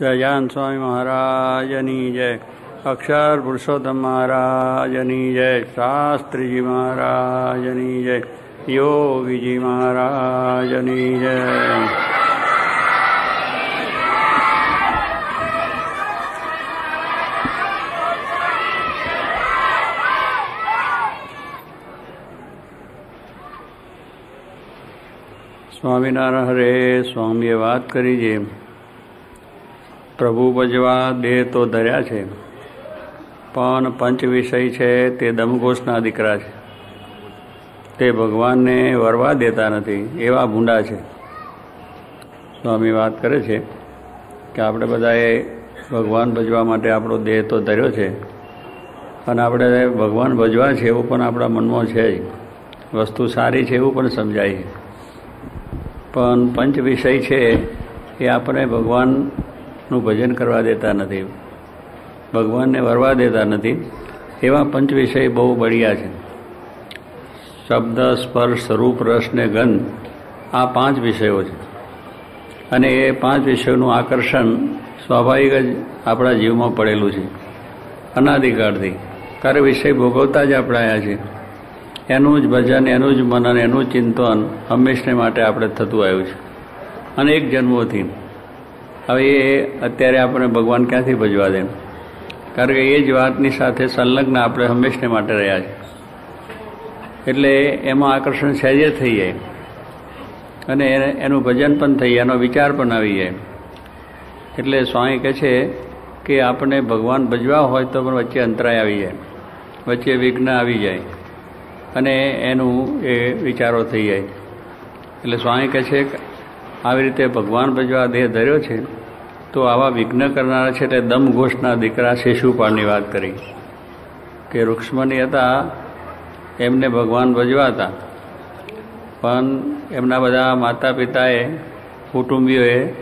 સહજાન સ્વામી મહારાજની જય અક્ષર પુરુષોત્તમ મહારાજની જય શાસ્ત્રીજી મહારાજની જય યોગીજી મહારાજની જય સ્વામિનારાયણ હરે સ્વામીએ વાત કરી છે પ્રભુ ભજવા દેહ તો ધર્યા છે. પણ પંચ વિષય છે તે દમઘોષના દીકરા છે. તે ભગવાનને વરવા દેતા નથી, એવા ભૂંડા છે. સ્વામી વાત કરે છે કે આપણે બધાએ ભગવાન ભજવા માટે આપણો દેહ તો ધર્યો છે. અને આપણે ભગવાન ભજવા છે એવું પણ આપણા મનમાં છે વસ્તુ સારી છે એવું પણ સમજાય પણ પંચ વિષય છે એ આપણે ભગવાનનું ભજન કરવા દેતા નથી. ભગવાનને વરવા દેતા નથી. એવા પંચ વિષય બહુ બળિયા છે. શબ્દ, સ્પર્શ, રૂપ, રસ ને ગંધ આ પાંચ વિષયો છે. અને એ પાંચ વિષયોનું આકર્ષણ સ્વાભાવિક જ આપણા જીવમાં પડેલું છે. અનાધિકારથી કાર્ય વિષય ભોગવતા જ આપણે આવ્યા છે એનું જ ભજન, એનું જ મનન, એનું ચિંતન હંમેશને માટે આપણે થતું આવ્યું છે. અનેક જન્મોથી. હવે એ અત્યારે આપણે ભગવાન ક્યાંથી ભજવા દે? કારણ કે એ જ વાતની સાથે સંલગ્ન આપણે હંમેશને માટે રહ્યા છે. એટલે એમાં આકર્ષણ સહેજે થઈ જાય. અને એનું ભજન પણ થઈ જાય, એનો વિચાર પણ આવી જાય. એટલે સ્વામી કહે છે કે આપણે ભગવાન ભજવા હોય તો પણ વચ્ચે અંતરાય આવી જાય. વચ્ચે વિઘ્ન આવી જાય. અને એનું એ વિચારો થઈ જાય. એટલે સ્વામી કહે છે આવી રીતે ભગવાન ભજવા દેહ ધર્યો છે તો આવા વિઘ્ન કરનારા છે તે દમઘોષના દીકરા શિશુપાળની વાત કરી કે રૂક્ષ્મણી હતા, એમને ભગવાન ભજવા હતા. પણ એમના બધા માતા પિતાએ કુટુંબીઓએ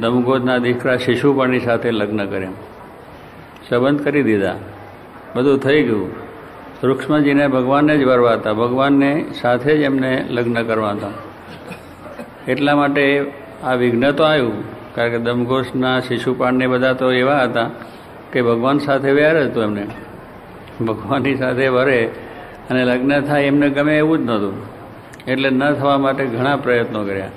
દમઘોષના દીકરા શિશુપાળની સાથે લગ્ન કર્યા. સંબંધ કરી દીધા. બધું થઈ ગયું. રુક્ષ્મજીને ભગવાનને જ વરવા હતા. ભગવાનને સાથે જ એમને લગ્ન કરવા હતા. એટલા માટે આ વિઘ્ન તો આવ્યું. કારણ કે દમઘોષના શિશુપાળને બધા તો એવા હતા કે ભગવાન સાથે વ્યાર હતું એમને. ભગવાનની સાથે વરે અને લગ્ન થાય એમને ગમે એવું જ નહોતું. એટલે ન થવા માટે ઘણા પ્રયત્નો કર્યા.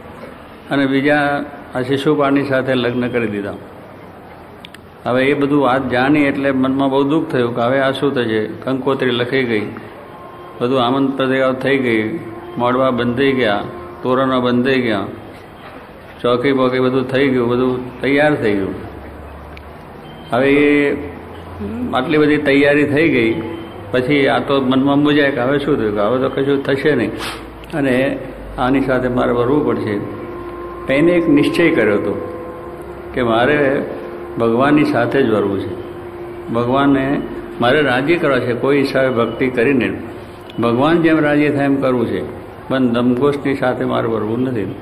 અને બીજા આ શિશુપાળની સાથે લગ્ન કરી દીધા. હવે એ બધું વાત જાણી એટલે મનમાં બહુ દુઃખ થયું કે હવે આ શું થશે? કંકોત્રી લખાઈ ગઈ. બધું આમંત પ્રતિકાવ થઈ ગઈ મોડવા બંધ થઈ ગયા. તોરણો બંધ થઈ ગયા. ચોકી બોકી બધું થઈ ગયું, બધું તૈયાર થઈ ગયું. હવે એ આટલી બધી તૈયારી થઈ ગઈ, પછી આ તો મનમાં મૂજાય કે હવે શું થયું? કે હવે તો કશું થશે નહીં. અને આની સાથે મારે વરવું પડશે. એને એક નિશ્ચય કર્યો હતો કે મારે ભગવાનની સાથે જ વરવું છે. ભગવાનને મારે રાજી કરવા છે, કોઈ હિસાબે ભક્તિ કરીને. ભગવાન જેમ રાજી થાય એમ કરવું છે. પણ દમઘોષની સાથે મારે વરવું નથી.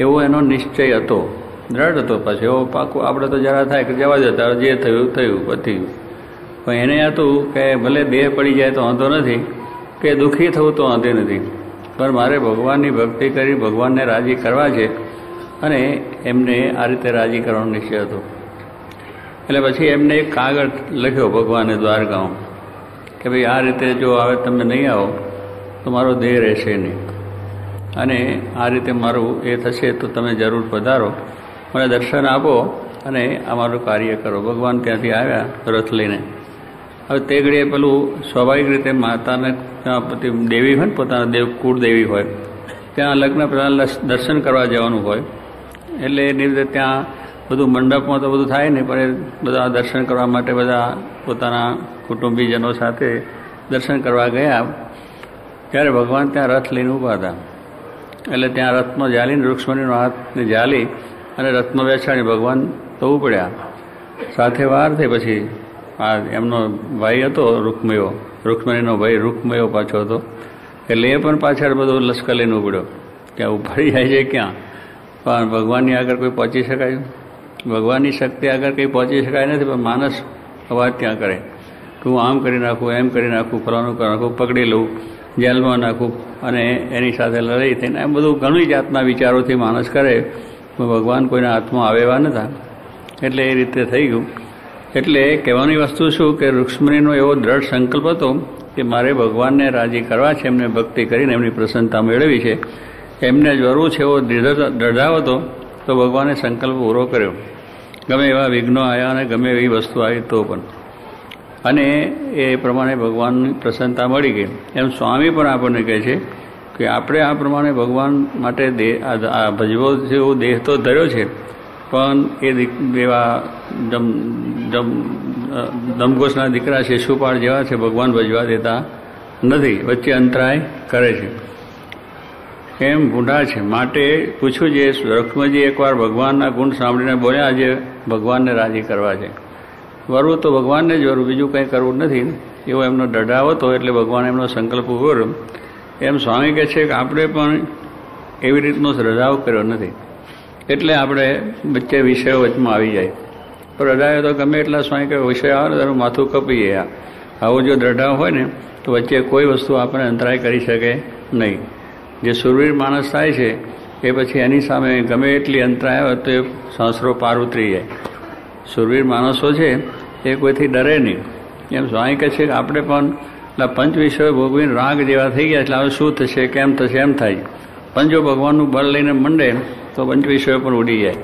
એવો એનો નિશ્ચય હતો. દ્રઢ હતો પછી. એવો પાકું આપણે તો જરા થાય કે જવા જતા જે થયું થયું પતી પણ એને હતું કે ભલે દેહ પડી જાય તો વાંધો નથી, કે દુઃખી થવું તો વાંધે નથી. પણ મારે ભગવાનની ભક્તિ કરી, ભગવાનને રાજી કરવા છે અને એમને આ રીતે રાજી કરવાનો નિશ્ચય હતો. એટલે પછી એમને એક કાગળ લખ્યો ભગવાને દ્વારકામાં કે ભાઈ આ રીતે જો આવે, તમે નહીં આવો, તો મારો દેહ રહેશે નહીં. અને આ રીતે મારું એ થશે તો તમે જરૂર પધારો. મને દર્શન આપો અને અમારું કાર્ય કરો. ભગવાન ત્યાંથી આવ્યા રથ લઈને. હવે તે ઘડીએ પેલું સ્વાભાવિક રીતે માતાને ત્યાં દેવી હોય ને, પોતાના દેવ કુળદેવી હોય, ત્યાં લગ્ન પહેલાં દર્શન કરવા જવાનું હોય. એટલે એની રીતે ત્યાં બધું મંડપમાં તો બધું થાય ને પણ બધા દર્શન કરવા માટે બધા પોતાના કુટુંબીજનો સાથે દર્શન કરવા ગયા. ત્યારે ભગવાન ત્યાં રથ લઈને ઊભા હતા. એટલે ત્યાં રથમાં જાલીને રૂક્ષ્મણીનો હાથને જાલી અને રથમાં વેચાણી ભગવાન તો ઉપડ્યા સાથે વાર થઈ પછી આ એમનો ભાઈ હતો રૂકમયો. રૂક્ષ્મણીનો ભાઈ રૂકમયો પાછો હતો. એટલે એ પણ પાછળ બધો લશ્કર લઈને ઉપડ્યો ત્યાં ઉપાડી જાય છે ક્યાં? પણ ભગવાનની આગળ કોઈ પહોંચી શકાય? ભગવાનની શક્તિ આગળ કંઈ પહોંચી શકાય નથી, પણ માણસ અવાજ ત્યાં કરે. હું આમ કરી નાખું, એમ કરી નાખું, ફલાણું કરી નાખું, પકડી લઉં, જેલમાં નાખું. અને એની સાથે લડાઈ થઈને એમ બધું ઘણી જાતના વિચારોથી માણસ કરે ભગવાન કોઈના હાથમાં આવેવા નતા. એટલે એ રીતે થઈ ગયું. એટલે કહેવાની વસ્તુ શું કે રૂક્ષ્મણીનો એવો દ્રઢ સંકલ્પ હતો કે મારે ભગવાનને રાજી કરવા છે, એમને ભક્તિ કરીને એમની પ્રસન્નતા મેળવી છે. એમને જરૂર છે એવો દ્રઢાવ હતો, તો ભગવાને સંકલ્પ પૂરો કર્યો. ગમે એવા વિઘ્નો આવ્યા અને ગમે એવી વસ્તુ આવી તો પણ. અને એ પ્રમાણે ભગવાનની પ્રસન્નતા મળી ગઈ. એમ સ્વામી પણ આપણને કહે છે કે આપણે આ પ્રમાણે ભગવાન માટે દેહ આ ભજવો જેવો દેહ તો ધર્યો છે, પણ એ એવા જમ જમ દમઘોષના દીકરા શિશુપાળ જેવા છે, ભગવાન ભજવા દેતા નથી, વચ્ચે અંતરાય કરે છે. એમ ગુંડા છે. માટે પૂછ્યું જે રક્ષ્મજી એકવાર ભગવાનના ગુણ સાંભળીને બોલ્યા, આજે ભગવાનને રાજી કરવા છે. વરવું તો ભગવાનને જ વરવું, બીજું કંઈ કરવું નથી. એવો એમનો ડઢાવ હતો એટલે ભગવાન એમનો સંકલ્પ કર્યો એમ સ્વામી કહે છે કે આપણે પણ એવી રીતનો શ્રદ્ધાવ કર્યો નથી. એટલે આપણે વચ્ચે વિષયો વચમાં આવી જાય. પણ હૃદય તો ગમે એટલા સ્વામી કે વિષય આવે ને તારું માથું કપીએ આ આવો જો દ્રઢાવ હોય ને, તો વચ્ચે કોઈ વસ્તુ આપણે અંતરાય કરી શકે નહીં. જે સુરવીર માણસ થાય છે, એ પછી એની સામે ગમે એટલી અંતરાય હોય તો એ સાસરો પાર ઉતરી જાય. સુરવીર માણસો છે એ કોઈથી ડરે નહીં. એમ સ્વામી કહે છે કે આપણે પણ, એટલે પંચ વિષયો ભોગવીને રાગ જેવા થઈ ગયા એટલે હવે શું થશે, કેમ થશે, એમ થાય. પંચો ભગવાનનું બળ લઈને મંડે તો પંચ વિષયો પણ ઉડી જાય.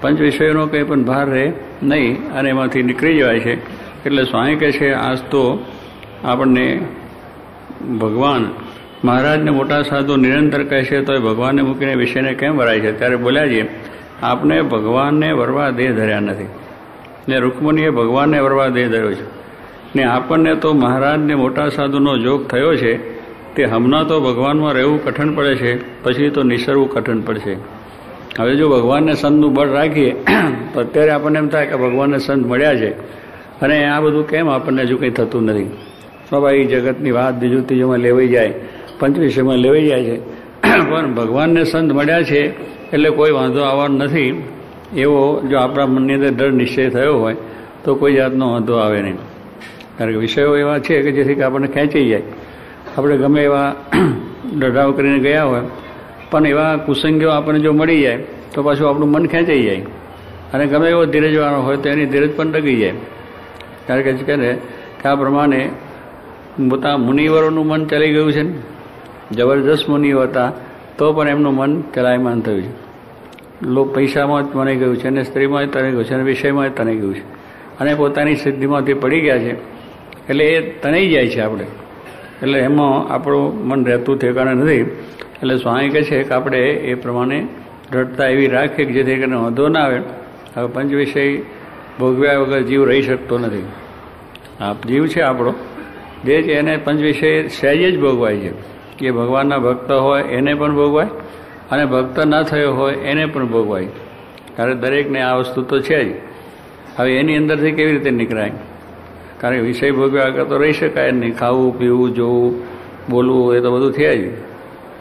પંચ વિષયોનો કંઈ પણ ભાર રહે નહીં અને એમાંથી નીકળી જવાય છે. એટલે સ્વામી કહે છે આજ તો આપણને ભગવાન મહારાજને મોટા સાધુ નિરંતર કહે છે તો એ ભગવાનને મૂકીને વિષયને કેમ વરાય છે? ત્યારે બોલ્યા છે આપણે ભગવાનને વરવા દેહ ધર્યા નથી. ને રૂકમણીએ ભગવાનને વરવા દઈ ધર્યો છે. ને આપણને તો મહારાજને મોટા સાધુનો જોગ થયો છે, તે હમણાં તો ભગવાનમાં રહેવું કઠણ પડે છે, પછી તો નિસરવું કઠણ પડશે. હવે જો ભગવાનને સંતનું બળ રાખીએ, તો અત્યારે આપણને એમ થાય કે ભગવાનને સંત મળ્યા છે. અને આ બધું કેમ આપણને હજુ કંઈ થતું નથી? સ્વાભાવિક જગતની વાત બીજું ત્રીજોમાં લેવાઈ જાય, પંચવીસમાં લેવાઈ જાય છે. પણ ભગવાનને સંત મળ્યા છે, એટલે કોઈ વાંધો આવવાનો નથી. એવો જો આપણા મનની અંદર ડર નિશ્ચય થયો હોય, તો કોઈ જાતનો વાંધો આવે નહીં. કારણ કે વિષયો એવા છે કે જેથી કે આપણને ખેંચી જાય. આપણે ગમે એવા ડઢાવ કરીને ગયા હોય, પણ એવા કુસંગીઓ આપણને જો મળી જાય, તો પાછું આપણું મન ખેંચાઈ જાય. અને ગમે એવો ધીરજવાળો હોય, તો એની ધીરજ પણ ડગી જાય. કારણ કે જ કહે કે આ પ્રમાણે પોતા મુનિવરોનું મન ચલી ગયું છે ને. જબરજસ્ત મુનિઓ હતા, તો પણ એમનું મન ચલાયમાન થયું છે. પૈસામાં જ મને ગયું છે અને સ્ત્રીમાં જ તને ગયું છે અને વિષયમાં જ તણાઈ ગયું છે. અને પોતાની સિદ્ધિમાંથી પડી ગયા છે. એટલે એ તણાઈ જાય છે આપણે. એટલે એમાં આપણું મન રહેતું ઠેકાણે નથી. એટલે સ્વામી કહે છે કે આપણે એ પ્રમાણે દ્રઢતા એવી રાખીએ કે જેથી કરીને વાંધો ના આવે. હવે પંચ વિષય ભોગવ્યા વગર જીવ રહી શકતો નથી. આ જીવ છે આપણો. જે એને પંચ વિષય સહેજ જ ભોગવાય છે. કે ભગવાનના ભક્ત હોય એને પણ ભોગવાય. અને ભક્ત ના થયો હોય એને પણ ભોગવાય. કારણ દરેકને આ વસ્તુ તો છે જ. હવે એની અંદરથી કેવી રીતે નીકળાય? કારણ કે વિષય ભોગવ્યા આગળ તો રહી શકાય જ નહીં. ખાવું, પીવું, જોવું, બોલવું એ તો બધું થયા જ.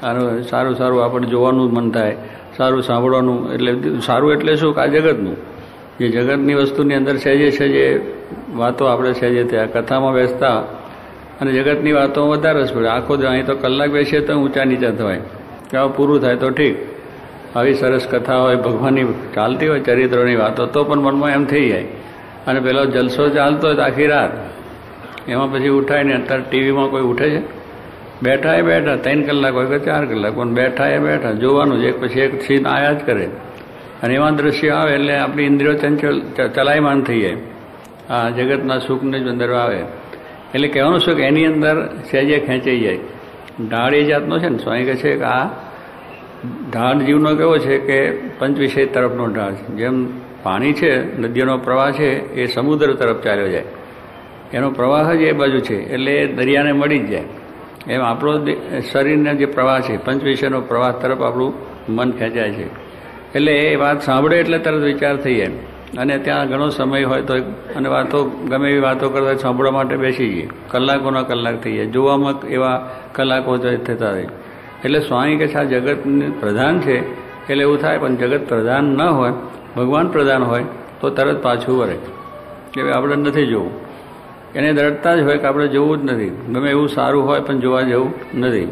અને સારું સારું આપણે જોવાનું મન થાય. સારું સાંભળવાનું એટલે સારું એટલે શું? કે આ જગતનું. જે જગતની વસ્તુની અંદર સહેજે સહેજે વાતો આપણે સહેજે ત્યાં કથામાં બેસતા અને જગતની વાતો વધારે રસ પડે. આખો અહીં તો કલાક બેસીએ તો ઊંચા નીચા થવાય. કે આવું પૂરું થાય તો ઠીક. આવી સરસ કથા હોય, ભગવાનની ચાલતી હોય ચરિત્રોની વાતો, તો પણ મનમાં એમ થઈ જાય. અને પેલો જલસો ચાલતો હોય તો આખી રાત. એમાં પછી ઉઠાય ને અત્યારે ટીવીમાં કોઈ ઉઠે છે? બેઠા એ બેઠા, ત્રણ કલાક હોય કે ચાર કલાક, પણ બેઠા એ બેઠા, જોવાનું જ એક પછી એક સીન આયા જ કરે. અને એવા દ્રશ્યો આવે એટલે આપણી ઇન્દ્રિયો ચંચલ ચલાયમાન થઈ જાય. આ જગતના સુખને જ અંદર આવે. એટલે કહેવાનું શું કે એની અંદર સહેજે ખેંચાઈ જાય. ઢાળ એ જાતનો છે ને, સ્વામી કહે છે કે આ ઢાળ જીવનો કેવો છે કે પંચવિષય તરફનો ઢાળ છે. જેમ પાણી છે નદીઓનો પ્રવાહ છે, એ સમુદ્ર તરફ ચાલ્યો જાય. એનો પ્રવાહ જ એ બાજુ છે, એટલે દરિયાને મળી જ જાય. એમ આપણો શરીરનો જે પ્રવાહ છે, પંચવિષયનો પ્રવાહ તરફ આપણું મન ખેંચાય છે. એટલે એ વાત સાંભળે એટલે તરત વિચાર થઈ જાય. અને ત્યાં ઘણો સમય હોય તો અને વાતો, ગમે એવી વાતો કરતા સાંભળવા માટે બેસી જઈએ કલાકોના કલાક થઈ જાય જોવામાં એવા કલાકો થતા રહે. એટલે સ્વામી કે આ જગત પ્રધાન છે. એટલે એવું થાય, પણ જગત પ્રધાન ન હોય, ભગવાન પ્રધાન હોય, તો તરત પાછું વરે કે આપણે નથી જોવું. એને દરડતા જ હોય કે આપણે જોવું જ નથી. ગમે એવું સારું હોય, પણ જોવા જેવું નથી.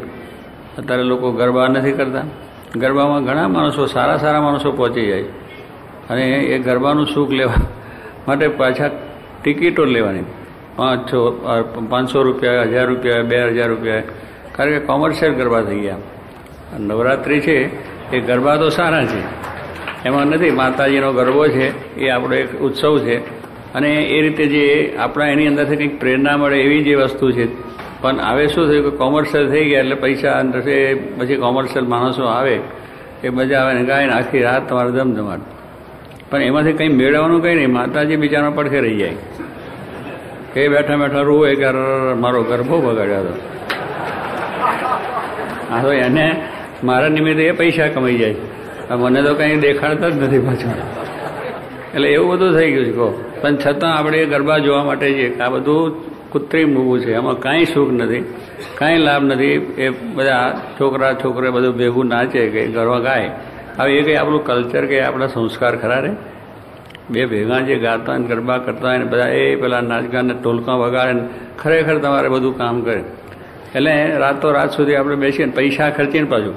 અત્યારે લોકો ગરબા નથી કરતા. ગરબામાં ઘણા માણસો, સારા સારા માણસો પહોંચી જાય. અને એ ગરબાનું સુખ લેવા માટે પાછા ટિકિટો લેવાની. પાંચસો પાંચસો રૂપિયા, હજાર રૂપિયા, બે હજાર રૂપિયા. કારણ કે કોમર્શિયલ ગરબા થઈ ગયા. નવરાત્રિ છે, એ ગરબા તો સારા છે. એમાં નથી, માતાજીનો ગરબો છે, એ આપણો એક ઉત્સવ છે. અને એ રીતે જે આપણા એની અંદરથી કંઈક પ્રેરણા મળે એવી જે વસ્તુ છે. પણ હવે શું થયું કે કોમર્શિયલ થઈ ગયા એટલે પૈસા અંદરથી, પછી કોમર્શિયલ માણસો આવે, એ મજા આવે ને ગાય આખી રાત તમારે ધમધમાટ. પણ એમાંથી કંઈ મેળવવાનું કંઈ નહીં. માતાજી બિચારા પડખે રહી જાય. કે બેઠા બેઠા રોવે કે મારો ગરબો બગાડ્યો હતો. હા તો એને મારા નિમિત્તે એ પૈસા કમાઈ જાય. મને તો કંઈ દેખાડતા જ નથી પાછળ એટલે એવું બધું થઈ ગયું છે, કહો. પણ છતાં આપણે ગરબા જોવા માટે છે કે આ બધું કૃત્રિમ ઊભું છે. એમાં કાંઈ સુખ નથી, કાંઈ લાભ નથી. એ બધા છોકરા છોકરા બધું ભેગું નાચે કે ગરબા ગાય. હવે એ કંઈ આપણું કલ્ચર કે આપણા સંસ્કાર ખરા રે? બે ભેગા જે ગાતા ને ગરબા કરતા હોય ને બધા એ પેલા નાચગાને ટોલકા વગાડે ને ખરેખર તમારે બધું કામ કરે. એટલે રાતો રાત સુધી આપણે બેસીને પૈસા ખર્ચીને પાછું.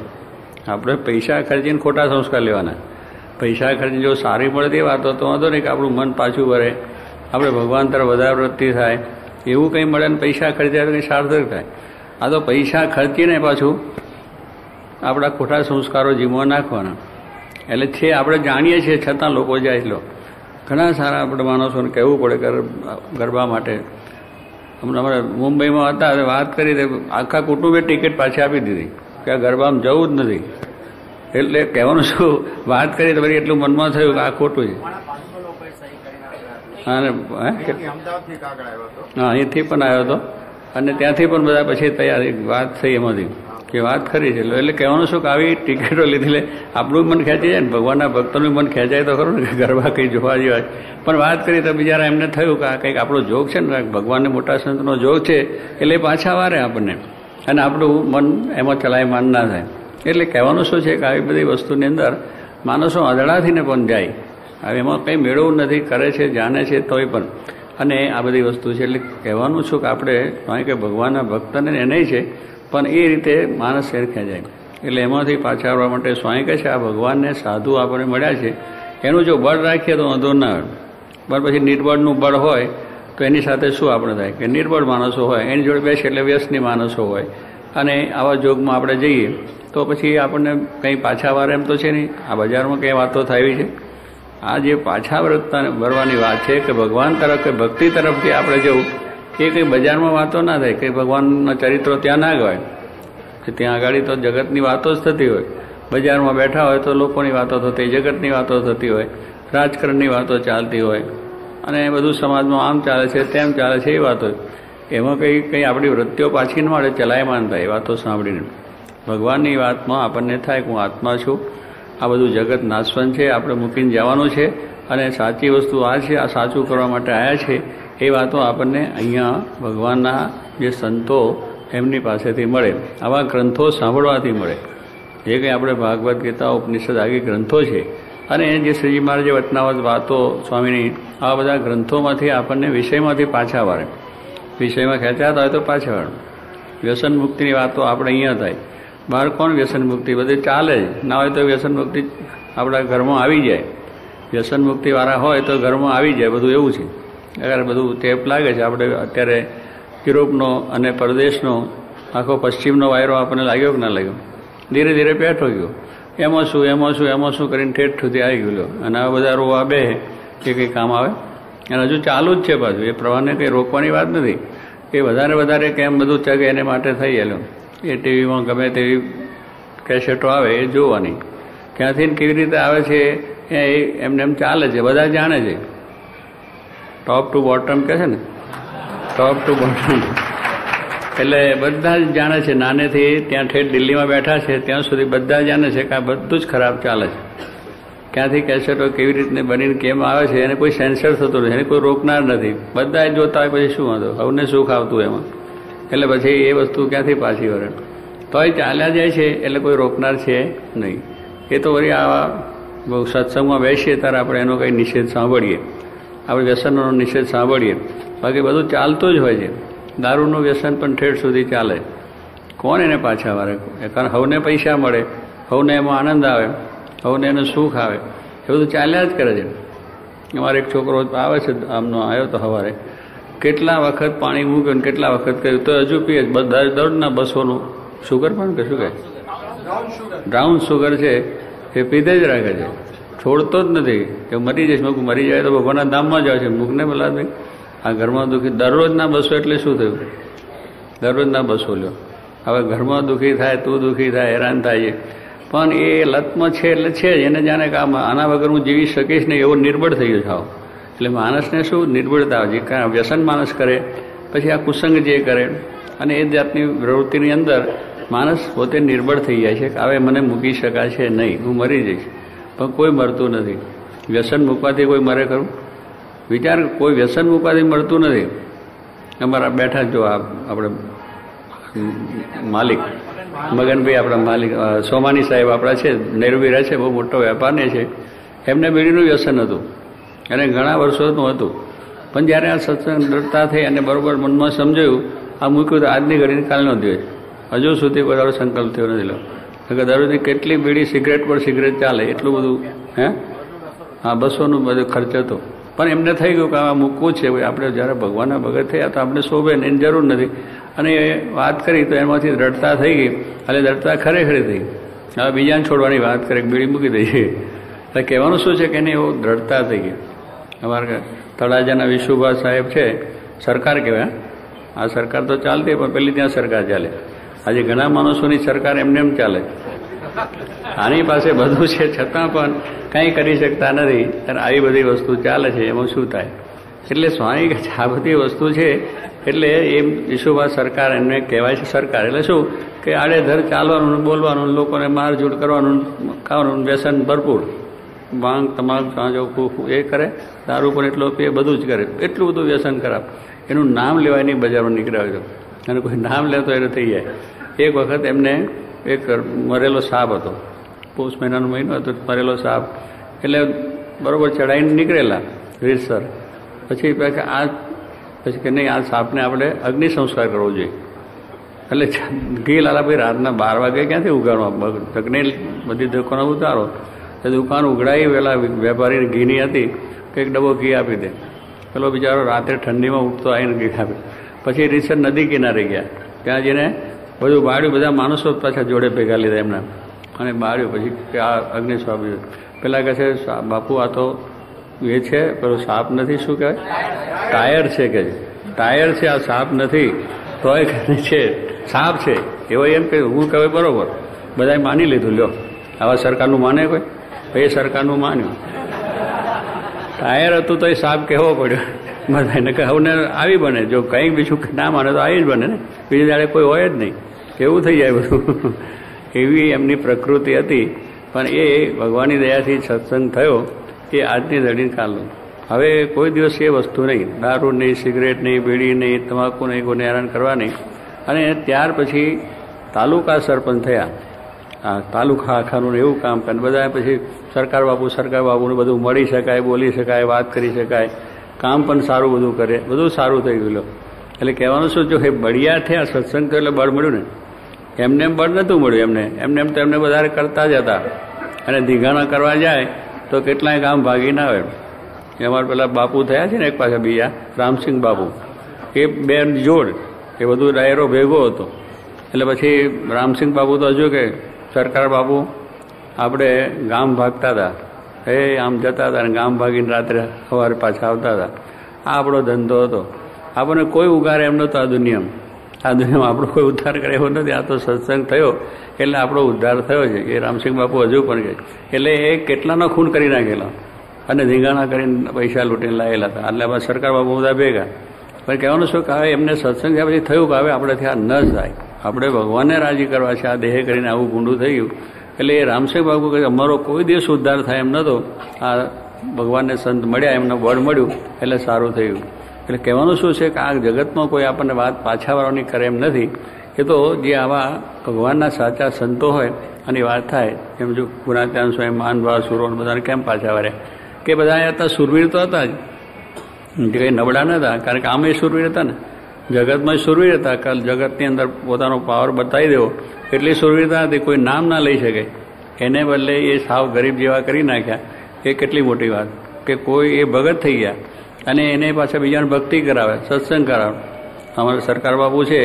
આપણે પૈસા ખર્ચીને ખોટા સંસ્કાર લેવાના. પૈસા ખર્ચીને જો સારી મળતી વાતો, તો વાંધો નહીં કે આપણું મન પાછું ભરે આપણે ભગવાન તરફ વધારે વૃત્તિ થાય. એવું કંઈ મળે ને પૈસા ખર્ચ્યા કંઈ સાર્થક થાય. આ તો પૈસા ખર્ચીને પાછું આપણા ખોટા સંસ્કારો જીવવા નાખવાના. એટલે છે આપણે જાણીએ છીએ છતાં લોકો જાય એટલો. ઘણા સારા આપણે માણસોને કહેવું પડે ગરબા માટે. હમણાં અમારે મુંબઈમાં હતા વાત કરી તે આખા કુટુંબે ટિકિટ પાછી આપી દીધી. કે આ ગરબામાં જવું જ નથી. એટલે કહેવાનું શું? વાત કરી તો એટલું મનમાં થયું કે આ ખોટું છે. અને હા અહીંથી પણ આવ્યો હતો. અને ત્યાંથી પણ બધા પછી તૈયાર વાત થઈ એમાંથી. કે વાત ખરી છે. એટલે કહેવાનું શું કે આવી ટિકિટો લીધી લે આપણું મન ખેંચી જાય ને, ભગવાનના ભક્તોનું મન ખેંચાય તો ખરું ને ગરબા કંઈ જોવા જેવા પણ વાત કરી તો બિચારા એમને થયું કે આ કંઈક આપણો જોગ છે ને ભગવાનને મોટા સંતનો જોગ છે, એટલે પાછા વારે આપણને. અને આપણું મન એમાં ચલાયમાન ના થાય. એટલે કહેવાનું શું છે કે આવી બધી વસ્તુની અંદર માણસો અધડાથીને પણ જાય. હવે એમાં કંઈ મેળવવું નથી, કરે છે, જાણે છે, તોય પણ. અને આ બધી વસ્તુ છે. એટલે કહેવાનું છું કે આપણે કે ભગવાનના ભક્તને એને છે પણ એ રીતે માણસ શેર ખેંચાય એટલે એમાંથી પાછા આવવા માટે સ્વામી કહે છે, આ ભગવાનને સાધુ આપણને મળ્યા છે. એનું જો બળ રાખીએ તો વાંધો ના આવે. પણ પછી નિર્બળનું બળ હોય તો એની સાથે શું આપણે થાય? કે નિર્બળ માણસો હોય, એની જોડે બેસે એટલે વ્યસની માણસો હોય. અને આવા જોગમાં આપણે જઈએ તો પછી આપણને કંઈ પાછા વાર એમ તો છે નહીં. આ બજારમાં કંઈ વાતો થાય છે. આ જે પાછા વરતતા ભરવાની વાત છે કે ભગવાન તરફ કે ભક્તિ તરફથી આપણે જવું એ કંઈ બજારમાં વાતો ના થાય કે ભગવાનના ચરિત્રો ત્યાં ના ગવાય. કે ત્યાં આગળ તો જગતની વાતો જ થતી હોય. બજારમાં બેઠા હોય તો લોકોની વાતો થતી, જગતની વાતો થતી હોય, રાજકારણની વાતો ચાલતી હોય. અને બધું સમાજમાં આમ ચાલે છે, તેમ ચાલે છે, એ વાતો. એમાં કંઈ કંઈ આપણી વૃત્તિઓ પાછી ન મળે ચલાયમાન થાય, એ વાતો સાંભળીને. ભગવાનની વાતમાં આપણને થાય કે હું આત્મા છું. આ બધું જગત નાશવન છે, આપણે મૂકીને જવાનું છે. અને સાચી વસ્તુ આ છે, આ સાચું કરવા માટે આવ્યા છે. એ વાતો આપણને અહીંયા ભગવાનના જે સંતો એમની પાસેથી મળે. આવા ગ્રંથો સાંભળવાથી મળે. જે કંઈ આપણે ભાગવદ્ ગીતા, ઉપનિષદ આગી ગ્રંથો છે, અને જે શ્રીજી મહારાજે વચનાવત વાતો, સ્વામીની, આવા બધા ગ્રંથોમાંથી આપણને વિષયમાંથી પાછા વાળે. વિષયમાં ખેંચાતા હોય તો પાછા વાળે. વ્યસન મુક્તિની વાતો આપણે અહીંયા થાય. બહાર કોણ વ્યસન મુક્તિ? બધી ચાલે જ. ના હોય તો વ્યસન મુક્તિ આપણા ઘરમાં આવી જાય. વ્યસન મુક્તિવાળા હોય તો ઘરમાં આવી જાય. બધું એવું છે. અગર બધું ટેપ લાગે છે, આપણે અત્યારે યુરોપનો અને પરદેશનો, આખો પશ્ચિમનો વાયરો આપણને લાગ્યો કે ના લાગ્યો? ધીરે ધીરે પેઠો ગયો. એમાં શું એમાં શું એમાં શું કરીને ઠેઠ સુધી આવી ગયો અને આ બધા રોવા બે કે કંઈ કામ આવે? અને હજુ ચાલુ જ છે પાછું. એ પ્રવાહને કંઈ રોકવાની વાત નથી. એ વધારે વધારે કેમ બધું ચગે એને માટે થઈ ગયેલું એ ટીવીમાં ગમે તેવી કેસેટો આવે, એ જોવાની. ક્યાંથી કેવી રીતે આવે છે, એ એમને એમ ચાલે છે, બધા જાણે છે. ટોપ ટુ બોટમ કહે છે ને? ટોપ ટુ બોટમ એટલે બધા જ જાણે છે નાનેથી ત્યાં ઠેઠ દિલ્હીમાં બેઠા છે, ત્યાં સુધી બધા જાણે છે કે આ બધું જ ખરાબ ચાલે છે. ક્યાંથી કેસેટો કેવી રીતને બનીને કેમ આવે છે, એને કોઈ સેન્સર થતું નથી, એને કોઈ રોકનાર નથી. બધા જોતા હોય પછી શું વાંધો? અમને સુખ આવતું એમાં. એટલે પછી એ વસ્તુ ક્યાંથી પાછી વળે? તોય ચાલ્યા જાય છે, એટલે કોઈ રોકનાર છે નહીં. એ તો વળી આવા સત્સંગમાં બેસીએ, ત્યારે આપણે એનો કંઈ નિષેધ સાંભળીએ. આપણે વ્યસનોનો નિષેધ સાંભળીએ. બાકી બધું ચાલતું જ હોય છે. દારૂનું વ્યસન પણ ઠેઠ સુધી ચાલે. કોણ એને પાછા વારે? કારણ હવને પૈસા મળે હવને એમાં આનંદ આવે હવને એનું સુખ આવે. એ બધું ચાલ્યા જ કરે છે. અમારે એક છોકરો આવે છે આમનો આવ્યો તો સવારે. કેટલા વખત પાણી મૂક્યું ને કેટલા વખત કર્યું? તો હજુ પીએ. બધા દરરોજના બસોનું શુગર પણ કે શું કહે? બ્રાઉન શુગર છે. એ પીધે જ રાખે છે. છોડતો જ નથી. કે મરી જઈશ મૂક મરી જાય તો ભગવાનના ધામમાં જ આવે છે મૂકને પેલા આ ઘરમાં દુઃખી દરરોજના બસો એટલે શું થયું? દરરોજના બસો લ્યો. હવે ઘરમાં દુઃખી થાય, તું દુઃખી થાય, હેરાન થાય છે પણ એ લતમાં છે એટલે છે જ. એને જાણે કે આના વગર હું જીવી શકીશ નહીં એવો નિર્બળ થઈ ગયો થાવ એટલે માણસને શું? નિર્બળતા કારણ વ્યસન માણસ કરે, પછી આ કુસંગ જે કરે, અને એ જાતની પ્રવૃત્તિની અંદર માણસ પોતે નિર્બળ થઈ જાય છે કે હવે મને મૂકી શકાશે નહીં, હું મરી જઈશ. પણ કોઈ મળતું નથી. વ્યસન મૂકવાથી કોઈ મરે ખરું? વિચાર કોઈ વ્યસન મૂકવાથી મળતું નથી? અમારા બેઠા જો આપણે માલિક, મગનભાઈ આપણા માલિક સોમાની સાહેબ આપણા છે રહે છે, બહુ મોટો વેપારને છે. એમને બીડીનું વ્યસન હતું. અને ઘણા વર્ષોનું હતું. પણ જ્યારે આ સત્સંગ ડરતા થઈ અને બરોબર મનમાં સમજાયું, આ મૂક્યું તો આજની ઘડીને કાલનો દિવસ હજુ સુધી કોઈ સંકલ્પ થયો નથી દરરોજની કેટલી બીડી સિગરેટ પર સિગરેટ ચાલે, એટલું બધું, હે? હા બસોનું બધું ખર્ચ હતો. પણ એમને થઈ ગયું કે આ મૂકવું છે. આપણે જ્યારે ભગવાનના ભગત થયા તો આપણે શોભે ને એની જરૂર નથી. અને વાત કરી તો એમાંથી દ્રઢતા થઈ ગઈ. એટલે દ્રઢતા ખરેખર થઈ હવે બીજાને છોડવાની વાત કરે બીડી મૂકી દઈએ. એટલે કહેવાનું શું છે કે એને એવું દ્રઢતા થઈ ગઈ. અમારા તળાજાના વિશુભા સાહેબ છે. સરકાર કહેવાય આ સરકાર તો ચાલતી પણ પેલી ત્યાં સરકાર ચાલે. આજે ઘણા માણસોની સરકાર એમને એમ ચાલે. આની પાસે બધું છે, છતાં પણ કંઈ કરી શકતા નથી અને આવી બધી વસ્તુ ચાલે છે, એમાં શું થાય? એટલે કહે આ બધી વસ્તુ છે, એટલે એમ ઈશુભા સરકાર એમને કહેવાય છે સરકાર. એટલે શું? કે આડેધર ચાલવાનું, બોલવાનું, લોકોને મારઝૂડ કરવાનું, ખાવાનું, વ્યસન ભરપૂર. ભાંગ તમાક ગાંજો એ કરે, દારૂ પણ એટલો પીએ, બધું જ કરે. એટલું બધું વ્યસન ખરાબ. એનું નામ લેવાય નહીં બજારમાં નીકળ્યા હોય અને કોઈ નામ લે તો એને થઈ જાય. એક વખત એમને એક મરેલો સાપ હતો. પોષ મહિનાનો મહિનો હતો, મરેલો સાપ. એટલે બરાબર ચડાઈને નીકળેલા રીતસર. પછી કે આ પછી કે નહીં, આ સાપને આપણે અગ્નિ સંસ્કાર કરવો જોઈએ. એટલે ઘી લાલાભાઈ રાતના બાર વાગે ક્યાંથી ઉગાડવા? અગ્નિ બધી દુકાનો ઉતારો. એ દુકાન ઉઘડાઈ, પેલા વેપારી ઘીની હતી કે એક ડબ્બો ઘી આપી દે. પેલો બિચારો રાત્રે ઠંડીમાં ઉઠતો આવીને ઘી આપે પછી રીસર નદી કિનારે ગયા. ત્યાં જઈને બધું બાળ્યું બધા માણસો પાછા જોડે ભેગા લીધા એમના. અને બાળ્યું પછી કે આ અગ્નિ સ્વામી પેલા કહે છે બાપુ, આ તો એ છે પેલો સાપ નથી, શું કહેવાય? ટાયર છે કે ટાયર છે, આ સાપ નથી. તોય કહે છે. સાપ છે. એવો એમ કે હું કહેવાય બરોબર. બધાએ માની લીધું, લ્યો. આવા સરકારનું માને કોઈ? એ સરકારનું માન્યું. ટાયર હતું તો એ સાપ કહેવો પડ્યો. બધાને કે હવે આવી બને. જો કંઈ બીજું ના માને તો આવી જ બને ને. બીજી દાડે કોઈ હોય જ નહીં. કેવું થઈ જાય બધું? એવી એમની પ્રકૃતિ હતી. પણ એ ભગવાનની દયાથી સત્સંગ થયો એ આજની દડીને કાલનું. હવે કોઈ દિવસ એ વસ્તુ નહીં. દારૂ નહીં, સિગરેટ નહીં, બીડી નહીં, તમાકુ નહીં કોઈને હેરાન કરવા નહીં. અને ત્યાર પછી તાલુકા સરપંચ થયા. આ તાલુકા આખાનું એવું કામ કરે બધા પછી સરકાર બાપુ, સરકાર બાપુને બધું મળી શકાય, બોલી શકાય, વાત કરી શકાય. કામ પણ સારું બધું કરે. બધું સારું થઈ ગયું એટલે કહેવાનું શું? જો એ બળિયા થયા, સત્સંગ તો એટલે બળ મળ્યું ને. એમને એમ બળ નહોતું મળ્યું એમને. એમને એમ તો એમને વધારે કરતા જ હતા. અને ધીઘાણા કરવા જાય તો કેટલાય ગામ ભાગી ના આવે એ અમારા પેલા બાપુ થયા છે ને એક પાછા બીજા, રામસિંહ બાપુ. એ બે જોડ, એ બધું ડાયરો ભેગો હતો. એટલે પછી રામસિંહ બાપુ તો હજુ કે, સરકાર બાપુ, આપણે ગામ ભાગતા હતા. એ આમ જતા હતા અને ગામ ભાગીને રાત્રે સવારે પાછા આવતા હતા. આ આપણો ધંધો હતો. આપણને કોઈ ઉગારે એમ નહોતો આ દુનિયામાં. આ દુનિયામાં આપણો કોઈ ઉદ્ધાર કરે એવો નથી. આ તો સત્સંગ થયો, એટલે આપણો ઉદ્ધાર થયો છે. એ રામસિંહ બાપુ હજુ પણ કહે એટલે એ કેટલાનો ખૂન કરી નાખેલા. અને ધીંગાણા કરીને પૈસા લૂંટીને લાવેલા હતા. એટલે આમાં સરકાર બાપુ બધા ભેગા. પણ કહેવાનું શું કે હવે એમને સત્સંગ થયા પછી થયું કે હવે આપણેથી આ ન થાય આપણે ભગવાનને રાજી કરવા છે. આ દેહ કરીને આવું ગુંડું થઈ ગયું. એટલે એ રામસિંહ બાપુ કહે અમારો કોઈ દિવસ ઉદ્ધાર થાય એમ નહોતો. આ ભગવાનને સંત મળ્યા, એમને બળ મળ્યું, એટલે સારું થયું. એટલે કહેવાનું શું છે કે આ જગતમાં કોઈ આપણને વાત પાછા વાળવાની કરે એમ નથી. એ તો જે આવા ભગવાનના સાચા સંતો હોય અને વાત થાય, એમ જો ગુણાત્યાન સ્વયં માનભાવ સુરો બધાને કેમ પાછા વાળે કે બધા હતા સુરવીર તો હતા જ. જે કંઈ નબળા ન હતા કારણ કે આમે સુરવીર હતા ને. જગતમાં સુરવીર હતા, કાલ જગતની અંદર પોતાનો પાવર બતાવી દેવો. એટલી સુરવીરતા હતી કોઈ નામ ના લઈ શકે. એને બદલે એ સાવ ગરીબ જેવા કરી નાખ્યા. એ કેટલી મોટી વાત. કે કોઈ એ ભગત થઈ ગયા. અને એને પાછા બીજાને ભક્તિ કરાવે, સત્સંગ કરાવે. અમારા સરકાર બાપુ છે,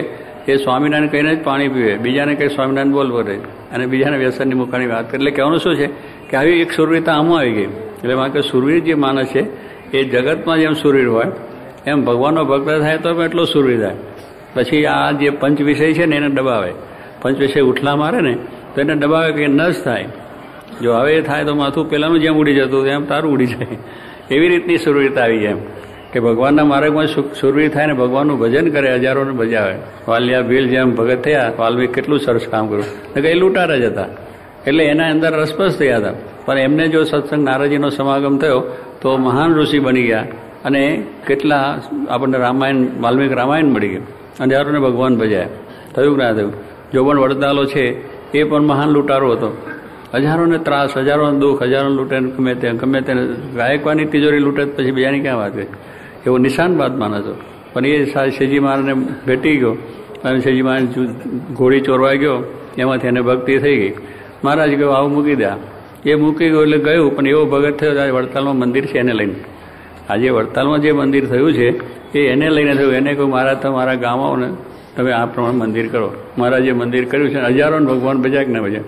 એ સ્વામિનારાયણ કહીને જ પાણી પીવે, બીજાને કંઈ સ્વામિનારાયણ બોલ રહે અને બીજાને વ્યસનની મુખાની વાત એટલે કહેવાનું શું છે કે આવી એક સુરવીરતા આમાં આવી ગઈ. એટલે માં કે સુરવીર જે માણસ છે, એ જગતમાં જેમ સુરવીર હોય, એમ ભગવાનનો ભક્ત થાય તો એટલો સુરવીર થાય. પછી આ જે પંચ વિષય છે ને એને દબાવે. પંચ વિષય ઉઠલા મારે ને, તો એને દબાવે કે ન થાય. જો હવે થાય તો માથું પહેલાંનું જેમ ઉડી જતું એમ તારું ઉડી જાય. એવી રીતની સુરવીરતા આવી જાય કે ભગવાનના માર્ગમાં સુરવીર થાય ને ભગવાનનું ભજન કરે, હજારોને બજાવે વાલિયા, ભીલ જેમ ભગત થયા, વાલ્મીક કેટલું સરસ કામ કર્યું. ને કંઈ લૂંટારા જ હતા. એટલે એના અંદર રસપસ થયા હતા. પણ એમને જો સત્સંગ નારાજીનો સમાગમ થયો, તો મહાન ઋષિ બની ગયા અને કેટલા આપણને રામાયણ, વાલ્મીક રામાયણ મળી ગયું. હજારોને ભગવાન ભજાયા. થયું ના થયું? જો પણ વડતાલો છે, એ પણ મહાન લૂંટારો હતો. હજારોને ત્રાસ, હજારોને દુઃખ, હજારોને લૂંટે ગમે તે, ગમે તેને. ગાયકવાની તિજોરી લૂંટે પછી બીજાની ક્યાં વાત કરી એવો નિશાન બાદ માનો છો. પણ એ શેજી મહારાજને ભેટી ગયો અને શેજી મહારાજ ઘોડી ચોરવાઈ ગયો. એમાંથી એને ભક્તિ થઈ ગઈ. મહારાજ ગયો આવું મૂકી દે એ મૂકી ગયો એટલે ગયું, પણ એવો ભગત થયો આજે વડતાલમાં મંદિર છે એને લઈને. આજે વડતાલમાં જે મંદિર થયું છે, એ એને લઈને થયું. એને કહ્યું, મારા તમારા ગામ આવો ને તમે આ પ્રમાણે મંદિર કરો. મહારાજે મંદિર કર્યું છે હજારો ભગવાન ભજ્યા કે ના ભજ્યા?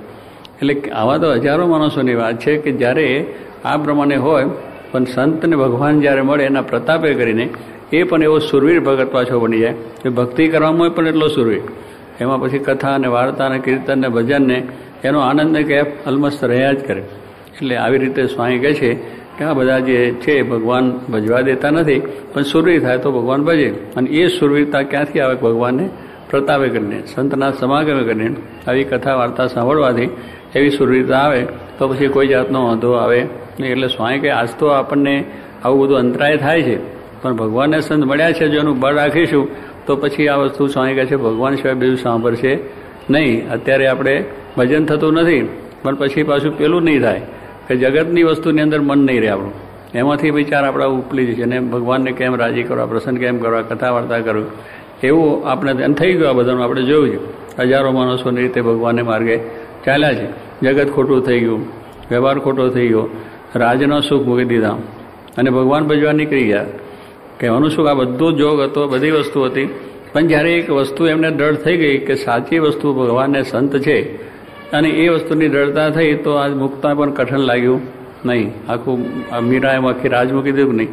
એટલે આવા તો હજારો માણસોની વાત છે કે જ્યારે આ પ્રમાણે હોય, પણ સંતને ભગવાન જ્યારે મળે એના પ્રતાપે કરીને, એ પણ એવો સુરવીર ભગત પાછો બની જાય. એ ભક્તિ કરવામાં પણ એટલો સુરવીર. એમાં પછી કથા અને વાર્તા અને કીર્તન ને ભજનને એનો આનંદ કે અલમસ્ત રહ્યા જ કરે. એટલે આવી રીતે સ્વામી કહે છે કે આ બધા જે છે ભગવાન ભજવા દેતા નથી, પણ સુરવીર થાય તો ભગવાન ભજે. અને એ સુરવીરતા ક્યાંથી આવે? ભગવાનને પ્રતાપે કરીને, સંતના સમાગમે કરીને. આવી કથા વાર્તા સાંભળવાથી એવી સુરવીરતા આવે, તો પછી કોઈ જાતનો વાંધો આવે નહીં. એટલે સ્વામી કે આજ તો આપણને આવું બધું અંતરાય થાય છે. પણ ભગવાનને સંત મળ્યા છે, જો એનું બળ રાખીશું, તો પછી આ વસ્તુ સ્વામી કહે છે, ભગવાન સિવાય બીજું સાંભળશે નહીં. અત્યારે આપણે ભજન થતું નથી, પણ પછી પાછું પેલું નહીં થાય. કે જગતની વસ્તુની અંદર મન નહીં રહે આપણું. એમાંથી વિચાર આપણા ઉપલી છે. અને ભગવાનને કેમ રાજી કરવા પ્રસન્ન કેમ કરવા, કથા વાર્તા કરવી એવું આપણે થઈ ગયું આ બધાનું. આપણે જોયું છે. હજારો માણસોની રીતે ભગવાનને માર્ગે ચાલ્યા છે. જગત ખોટું થઈ ગયું. વ્યવહાર ખોટો થઈ ગયો. રાજનો સુખ મૂકી દીધા. અને ભગવાન ભજવા નીકળી ગયા. કહેવાનું શું? આ બધો જોગ હતો, બધી વસ્તુ હતી. પણ જ્યારે એક વસ્તુ એમને ડર થઈ ગઈ કે સાચી વસ્તુ ભગવાનને સંત છે, અને એ વસ્તુની દ્રઢતા થઈ, તો આજ મુકતા પણ કઠણ લાગ્યું નહીં. આખું મીરા એમ આખી રાજ મૂકી દીધું નહીં.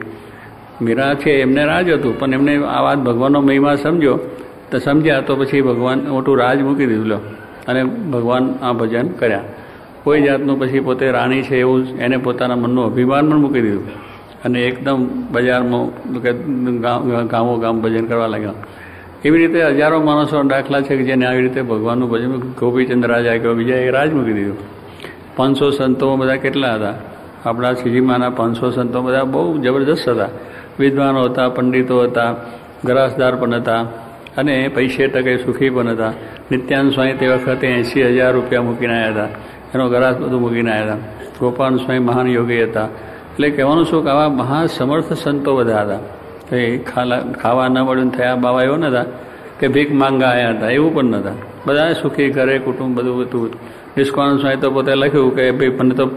મીરા છે, એમને રાજ હતું, પણ એમને આ વાત ભગવાનનો મહિમા સમજો તો સમજ્યા, તો પછી ભગવાન મોટું રાજ મૂકી દીધું. લો. અને ભગવાન આ ભજન કર્યા. કોઈ જાતનું પછી પોતે રાણી છે એવું એને પોતાના મનનું અભિમાન પણ મૂકી દીધું. અને એકદમ બજારમાં ગામો, ગામ ભજન કરવા લાગ્યા. એવી રીતે હજારો માણસો દાખલા છે કે જેને આવી રીતે ભગવાનનું ભજન ગોપીચંદ રાજા કે બીજા એ રાજ મૂકી દીધું. પાંચસો સંતો બધા કેટલા હતા? આપણા શ્રીજીમાના પાંચસો સંતો બધા બહુ જબરદસ્ત હતા. વિદ્વાનો હતા, પંડિતો હતા, ગ્રાસદાર પણ હતા. અને પૈસે ટકે સુખી પણ હતા. નિત્યાન સ્વામી તે વખતે એંસી હજાર રૂપિયા મૂકીને આવ્યા હતા. એનો ગરાસ બધું મૂકીને આવ્યા હતા. ગોપાલ સ્વામી મહાન યોગી હતા. એટલે કહેવાનું શું કે આવા મહાસમર્થ સંતો બધા હતા. એ ખાલા, ખાવા ન મળ્યું થયા બાવા એવો નતા કે ભીખ માંગા આવ્યા હતા. એવું પણ નતા. બધા સુખી ઘરે, કુટુંબ બધું હતું. નિષ્કાન સ્વામી તો પોતે લખ્યું કે ભાઈ મને તો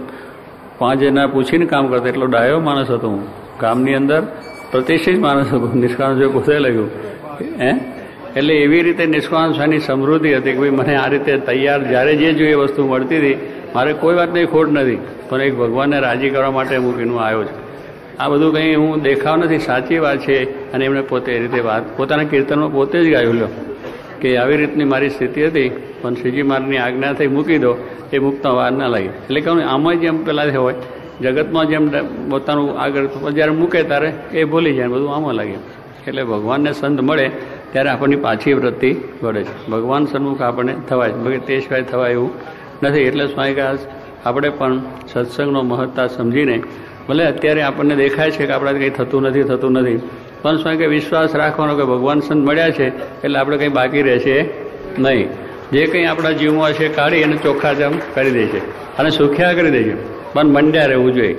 પાંચ જણા પૂછીને કામ કરતા. એટલો ડાયો માણસ હતો હું. ગામની અંદર પ્રતિષ્ઠિત માણસ હતો. નિષ્કાન સ્વામી પોતે લખ્યું. હે? એટલે એવી રીતે નિષ્કાંક્ષાની સમૃદ્ધિ હતી કે ભાઈ મને આ રીતે તૈયાર જ્યારે જે જોઈએ વસ્તુ મળતી હતી, મારે કોઈ વાતની ખોટ નથી, પણ એક ભગવાનને રાજી કરવા માટે મૂકીને આવ્યો છું. આ બધું કંઈ હું દેખાવ નથી, સાચી વાત છે, અને એમણે પોતે એ રીતે વાત, પોતાના કીર્તનમાં પોતે જ ગાયું કે આવી રીતની મારી સ્થિતિ હતી, પણ શ્રીજી મારની આજ્ઞાથી મૂકી દો, એ મૂકતા વાર ના લાગી. એટલે કહું આમાં જેમ પેલા હોય, જગતમાં જેમ પોતાનું આગળ, જ્યારે મૂકે ત્યારે એ ભૂલી જાય બધું આમાં લાગે. એટલે ભગવાનને સંત મળે ત્યારે આપણની પાછી વૃત્તિ વળે છે. ભગવાન સન્મુખ આપણને થવાય છે. તે સિવાય થવાય એવું નથી. એટલે સ્વામી આપણે પણ સત્સંગનો મહત્તા સમજીને, ભલે અત્યારે આપણને દેખાય છે કે આપણાથી કંઈ થતું નથી થતું નથી, પણ સ્વામી કે વિશ્વાસ રાખવાનો કે ભગવાન સંત મળ્યા છે એટલે આપણે કંઈ બાકી રહેશે નહીં. જે કંઈ આપણા જીવમાં છે કાઢી એને ચોખ્ખાજમ કરી દે છે. અને સુખ્યા કરી દે છે. પણ મંડ્યા રહેવું જોઈએ.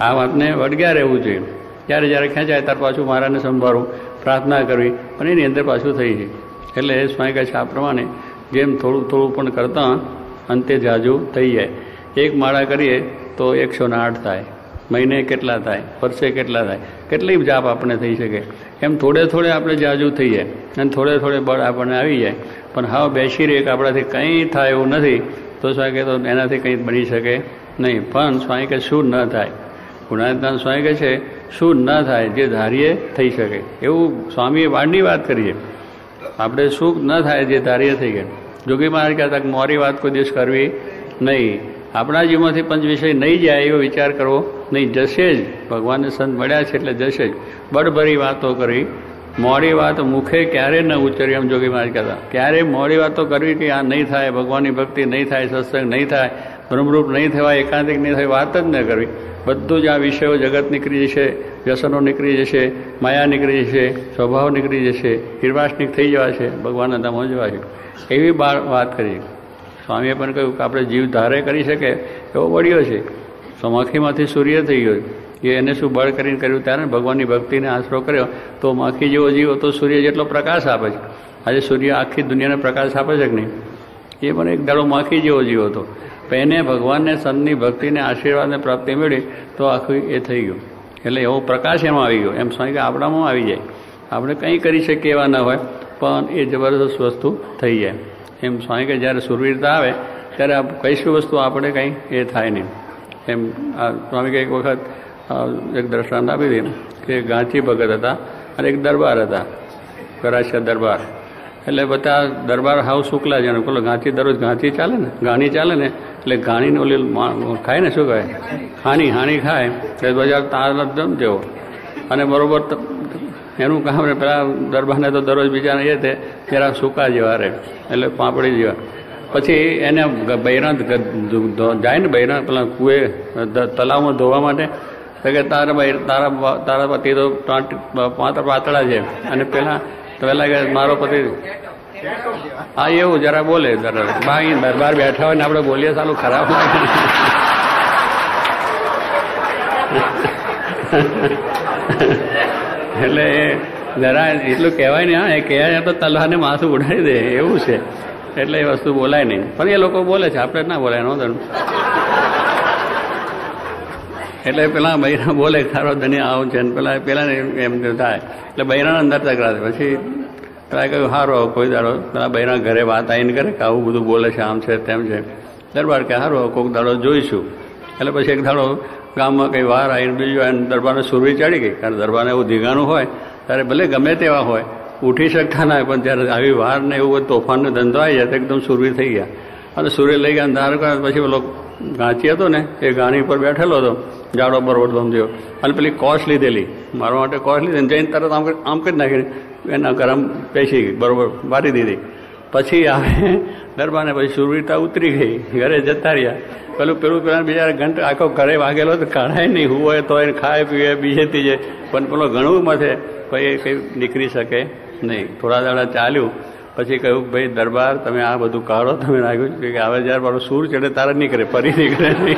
આ વાતને વળગ્યા રહેવું જોઈએ. ત્યારે જ્યારે ખેંચાય, ત્યારે પાછું મારાને સંભાળવું. પ્રાર્થના કરવી અને એની અંદર પાછું થઈ જાય એટલે સ્વામી કહે છે, આ પ્રમાણે જેમ થોડું થોડું પણ કરતાં અંતે જાજુ થઈ જાય. એક માળા કરીએ તો એકસો ને આઠ થાય. મહિને કેટલા થાય? વર્ષે કેટલા થાય? કેટલી જાપ આપણે થઈ શકે? એમ થોડે થોડે આપણે જાજુ થઈ જાય અને થોડે થોડે બળ આપણને આવી જાય. પણ હાવ બેસી કે આપણાથી કંઈ થાય એવું નથી, તો સ્વાય કહે તો એનાથી કંઈ બની શકે નહીં. પણ સ્વામી કે શું ન થાય? ગુણાત્માન સ્વામી કહે છે શું ન થાય જે ધારીએ થઈ શકે. એવું સ્વામીએ વાડની વાત કરીએ આપણે સુખ ન થાય જે ધારીએ થઈ ગયા જોગી મહારાજ કહેતા મોરી વાત કોઈ દિવસ કરવી નહીં. આપણા જીવમાંથી પંચ વિષય નહીં જાય એવો વિચાર કરવો નહીં. જશે જ. ભગવાનને સંત મળ્યા છે એટલે જશે જ. બળભરી વાતો કરી. મોડી વાત મુખે ક્યારે ન ઉચ્ચરી એમ જોગી મહારાજ કહેતા ક્યારે મોડી વાતો કરવી કે આ નહીં થાય, ભગવાનની ભક્તિ નહીં થાય, સત્સંગ નહીં થાય બ્રહ્મરૂપ નહીં થવાય, એકાંતિક નહીં થાય વાત જ ન કરવી. બધું જ આ વિષયો જગત નીકળી જશે, વ્યસનો નીકળી જશે, માયા નીકળી જશે, સ્વભાવ નીકળી જશે નિર્વાસનિક થઈ જવા છે, ભગવાનના ધામો જવા છે. એવી વાત કરી. સ્વામીએ પણ કહ્યું કે આપણે જીવ ધારે કરી શકે એવો વળ્યો છે. માખીમાંથી સૂર્ય થઈ ગયો. એ એને શું બળ કરીને કર્યું? ત્યારે ભગવાનની ભક્તિને આશરો કર્યો. તો માખી જેવો જીવો, તો સૂર્ય જેટલો પ્રકાશ આપે છે. આજે સૂર્ય આખી દુનિયાને પ્રકાશ આપે છે કે નહીં? એ પણ એક દાડો માખી જેવો જીવ હતો. એને ભગવાનને, સંતની ભક્તિને, આશીર્વાદને પ્રાપ્તિ મળી તો આખું એ થઈ ગયું. એટલે એવો પ્રકાશ એમાં આવી ગયો. એમ સ્વામી કે આપણામાં આવી જાય. આપણે કંઈ કરી શકીએ એવા ન હોય, પણ એ જબરદસ્ત વસ્તુ થઈ જાય. એમ સ્વામી કે જ્યારે સુરવીરતા આવે, ત્યારે આ કઈશું વસ્તુ આપણે કંઈ એ થાય નહીં. એમ સ્વામી કે એક વખત એક દ્રષ્ટાંત આપી દીધું કે ગાંચી ભગત હતા અને એક દરબાર હતા. કરાશિયા દરબાર. એટલે બધા દરબાર હાવ શુક્લા જાણે પેલો ગાંચી દરરોજ ગાંચી ચાલે ને? ગાણી ચાલે ને? એટલે ગાણીને ઓલી ખાય ને શું કહે? હાણી હાણી ખાય એટલે બજાર તાર જમ જેવો. અને બરોબર એનું કામ ને પેલા દરબારને તો દરરોજ બીજાને એ તે જરા સૂકા જેવા રહે એટલે પાપડી જેવા. પછી એને બૈરા જાય ને બૈરા પેલા કુએ તલાવમાં ધોવા માટે, તો કે તારા તારા તારા પતિ તો પાંતર પાતળા છે. અને પેલા પેલા કે મારો પતિ હા, એવું, જરા બોલે, જરા બાર બેઠા હોય ને આપણે બોલીએ સારું ખરાબ એટલે જરા એટલું કહેવાય ને, હા, એ કહેવાય તો તલવારને માથું ઉડાડી દે, એવું છે. એટલે એ વસ્તુ બોલાય નહીં. પણ એ લોકો બોલે છે, આપણે ના બોલાય, નો એટલે પેલા બૈરા બોલે ખારો ધની આવું છે. ને પેલા પેલા એમ થાય. એટલે બૈરાના અંદર તકરાર પછી પેલા કહ્યું સારો કોઈ દાડો. પેલા બૈરા ઘરે વાત આવીને કરે કે આવું બધું બોલે છે, આમ છે, તેમ છે. દરબાર કે સારો કોઈક દાડો જોઈશું. એટલે પછી એક દાડો ગામમાં કંઈ વાર આવીને બીજું આવીને દરબારને સુરવી ચડી ગઈ. કારણ દરબારને એવું ધીગાનું હોય, ત્યારે ભલે ગમે તેવા હોય, ઉઠી શકતા ના પણ ત્યારે આવી વાર ને એવું તોફાનનો ધંધો આવી જાય, તો એકદમ સુરવી થઈ ગયા. અને સૂર્ય લઈ ગયા ધાર કર્યા પછી પેલો ગાંચી હતો ને, એ ગાણી પર બેઠેલો હતો જાડો બરોબર સમજ્યો અને પેલી કોશ લીધેલી. મારા માટે કોશ લીધી જઈને તરત આમ આમ કરી નાખી એના ગરમ પેશી બરોબર, વારી દીધી. પછી આવે, દરબારને પછી સુરવીરતા ઉતરી ગઈ, ઘરે જતા રહ્યા. પેલું પેલું પેલા બીજા ઘંટ આખો ઘરે વાગેલો તો કાઢાય નહીં, હું હોય તો એને ખાય પીવે, બીજે ત્રીજે. પણ પેલો ઘણું મથે પછી કંઈ નીકળી શકે નહીં. થોડા દાડા ચાલ્યું. પછી કહ્યું, ભાઈ, દરબાર, તમે આ બધું કાઢો. તમે નાખ્યું કે હવે જ્યારે મારો સૂર ચડે, તારે નીકળે, ફરી નીકળે નહીં.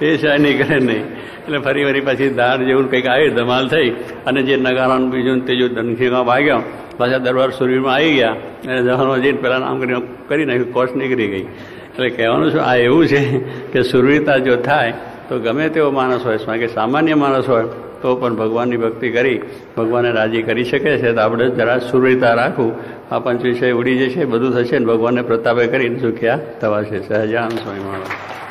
એ શાય નીકળે નહીં. એટલે ફરી ફરી પછી ધાર જેવું કંઈક આવી, ધમાલ થઈ અને જે નગારાનું બીજું ત્રીજું ધનખીમાં ભાગ્યો, પાછા દરબાર સૂર્યમાં આવી ગયા અને જવાનો જઈને પહેલાં નામ કરીને કરી નાખ્યું કોષ નીકળી ગઈ. એટલે કહેવાનું શું, આ એવું છે કે સુરવીરતા જો થાય, તો ગમે તેવો માણસ હોય કે સામાન્ય માણસ હોય, તો પણ ભગવાનની ભક્તિ કરી ભગવાનને રાજી કરી શકે છે. તો આપણે જરા સુરવીરતા રાખવું આ પંચ વિષય ઉડી જશે, બધું થશે ને ભગવાનને પ્રતાપે કરીને સુખ્યા થવા છે સહજાન સ્વામી મહારાજ.